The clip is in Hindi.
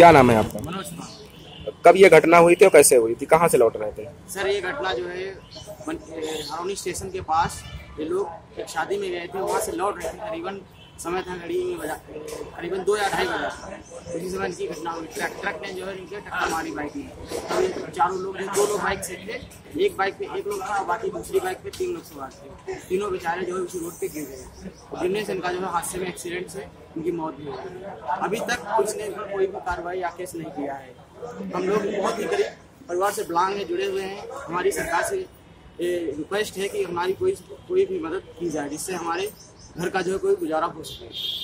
क्या नाम है आपका? मनोज कब ये घटना हुई थी और कैसे हुई थी? कहाँ से लौट रहे थे? सर ये घटना जो है हरौनी स्टेशन के पास ये लोग एक शादी में गए थे वहाँ से लौट रहे थे करीबन समय था घड़ी बजा करीबन दो या ढाई बजा। उसी समय इनकी घटना हुई। ट्रक ट्रक ने जो है इनके टक्कर मारी बाइक में। तो ये चारों लोग दो लोग बाइक से थे। एक बाइक पे एक लोग था और बाकी दूसरी बाइक पे तीन लोग सवार थे। तीनों बेचारे जो है उसी रोड पे गिर गए। गिरने से इनका जो है हादसे में एक्सीडेंट से इनकी मौत भी हो गई। अभी तक पुलिस ने इन पर कोई भी कार्रवाई या केस नहीं किया है। हम लोग बहुत ही गरीब परिवार से बिलोंग में जुड़े हुए हैं। हमारी सरकार से रिक्वेस्ट है कि हमारी कोई कोई भी मदद की जाए, जिससे हमारे घर का जो है कोई गुजारा हो सके।